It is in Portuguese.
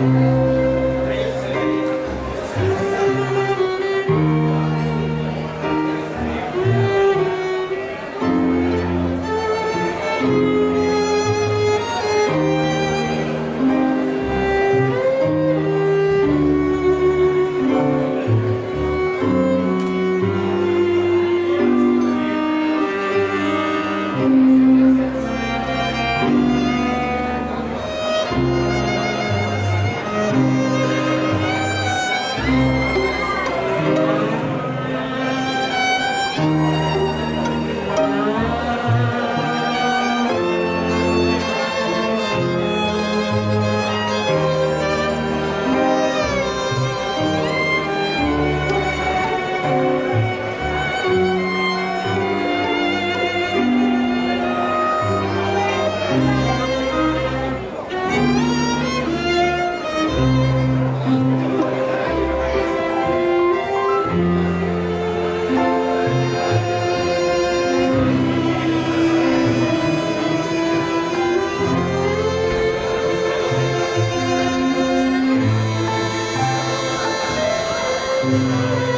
Música Música